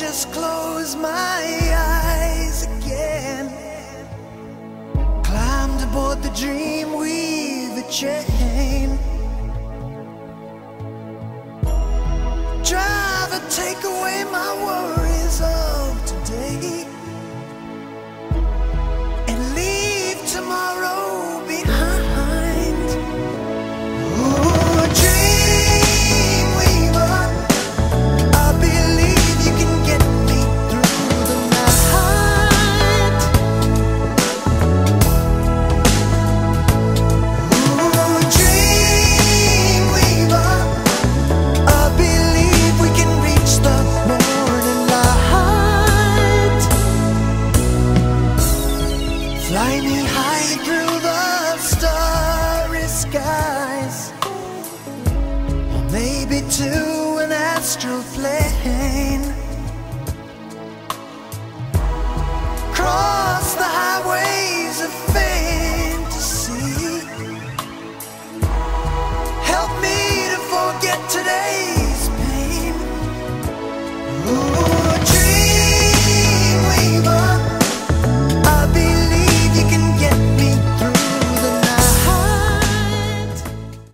just close my eyes again. Climbed aboard the dream, weave a chain. Driver, take away my worries Fly me high through the starry skies. Or maybe to an astral plane.